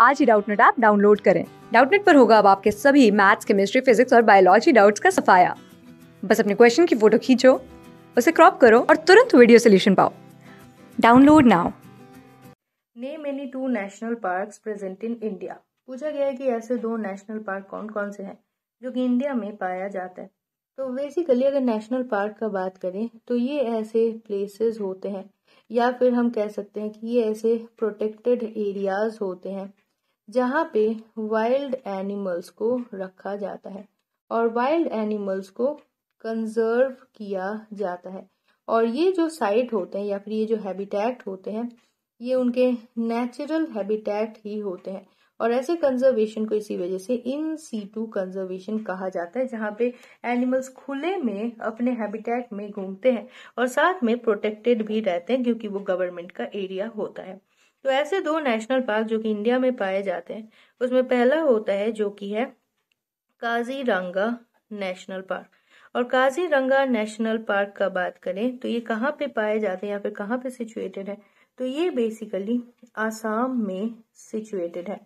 आज ही Doubtnut app download करें। डाउटनेट पर होगा अब आपके सभी मैथ्स, केमिस्ट्री, फिजिक्स और बायोलॉजी डाउट्स का सफाया। बस अपने क्वेश्चन की फ़ोटो खींचो, उसे क्रॉप करो और तुरंत वीडियो सोल्यूशन पाओ। Download now. Name any two national parks present in India. पूछा गया है कि ऐसे दो नेशनल पार्क कौन कौन से हैं, जो कि इंडिया में पाया जाता है। तो बेसिकली अगर नेशनल पार्क का बात करें तो ये ऐसे प्लेसेस होते हैं, या फिर हम कह सकते हैं कि ये ऐसे प्रोटेक्टेड एरियाज़ होते हैं। जहाँ पे वाइल्ड एनिमल्स को रखा जाता है और वाइल्ड एनिमल्स को कंजर्व किया जाता है। और ये जो साइट होते हैं या फिर ये जो हैबिटेट होते हैं, ये उनके नेचुरल हैबिटेट ही होते हैं। और ऐसे कंजर्वेशन को इसी वजह से इन सीटू कंजर्वेशन कहा जाता है, जहाँ पे एनिमल्स खुले में अपने हैबिटेट में घूमते हैं और साथ में प्रोटेक्टेड भी रहते हैं, क्योंकि वो गवर्नमेंट का एरिया होता है। तो ऐसे दो नेशनल पार्क जो कि इंडिया में पाए जाते हैं, उसमें पहला होता है जो कि है काजीरंगा नेशनल पार्क। और काजीरंगा नेशनल पार्क का बात करें तो ये कहाँ पे पाए जाते हैं या फिर कहाँ पे सिचुएटेड है? तो ये बेसिकली आसाम में सिचुएटेड है।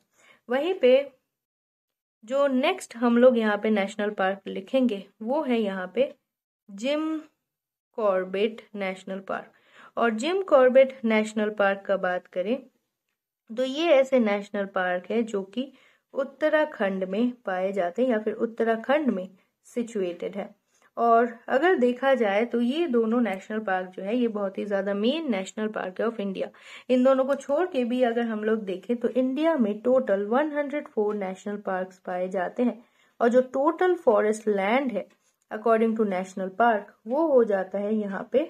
वहीं पे जो नेक्स्ट हम लोग यहाँ पे नेशनल पार्क लिखेंगे, वो है यहाँ पे जिम कॉर्बेट नेशनल पार्क। और जिम कॉर्बेट नेशनल पार्क का बात करें तो ये ऐसे नेशनल पार्क है जो कि उत्तराखंड में पाए जाते हैं या फिर उत्तराखंड में सिचुएटेड है। और अगर देखा जाए तो ये दोनों नेशनल पार्क जो है, ये बहुत ही ज़्यादा मेन नेशनल पार्क है ऑफ़ इंडिया। इन दोनों को छोड़ के भी अगर हम लोग देखें तो इंडिया में टोटल 104 नेशनल पार्क्स पाए जाते हैं। और जो टोटल फॉरेस्ट लैंड है अकॉर्डिंग टू नेशनल पार्क वो हो जाता है यहाँ पे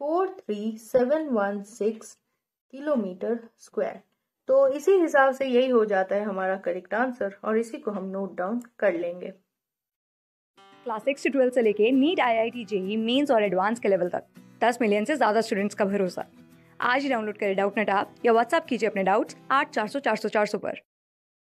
four three seven one six kilometre square तो इसी हिसाब से यही हो जाता है हमारा करेक्ट आंसर और इसी को हम नोट डाउन कर लेंगे। क्लास सिक्स से ट्वेल्थ से लेके NEET I I T JEE mains और एडवांस के लेवल तक, दस मिलियन से ज़्यादा स्टूडेंट्स का भरोसा। आज ही डाउनलोड करें डाउट नेट आप या व्हाट्सअप कीजिए अपने डाउट्स आठ चार सौ चार सौ चार सौ पर।